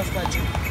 That's my dream.